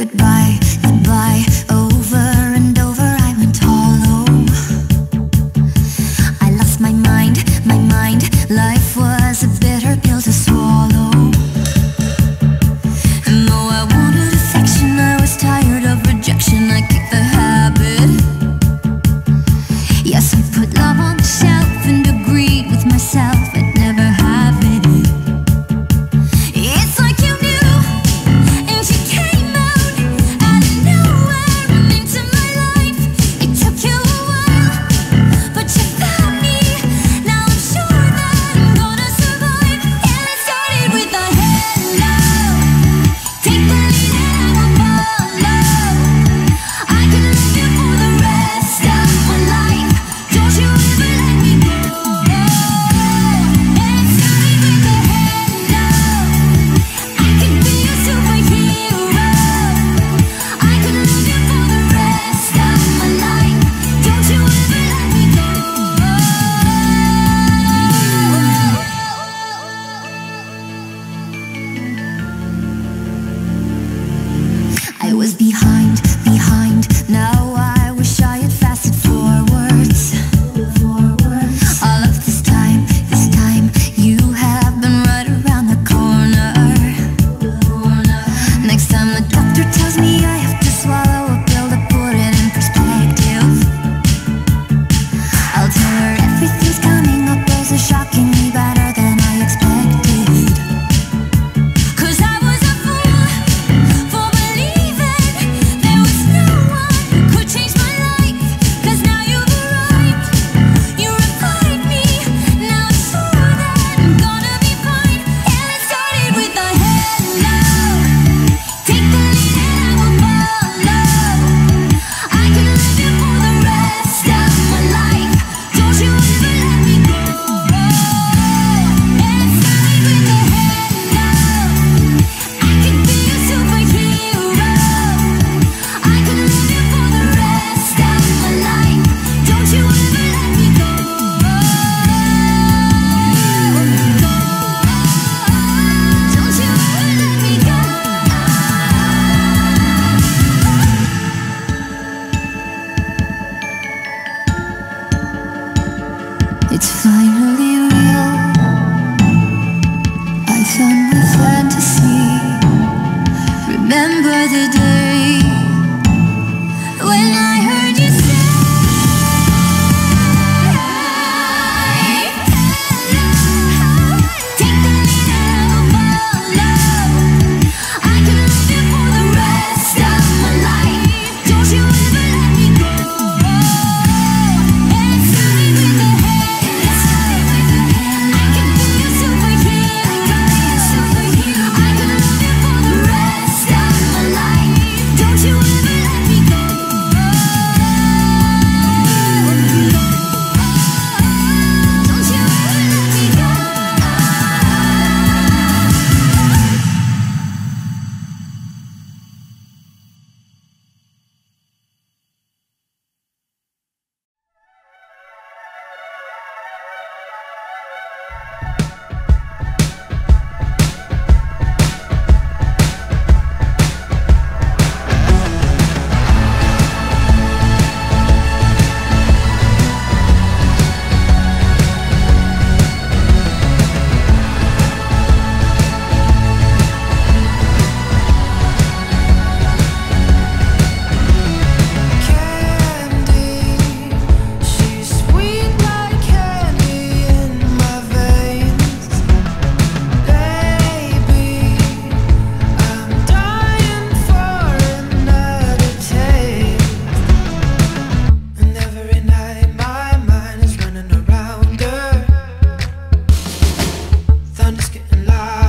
goodbye, goodbye. Oh. It's finally real. I found my fantasy. Remember the day when I heard. Life.